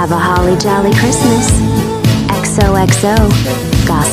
Have a holly jolly Christmas. XOXO. Gossip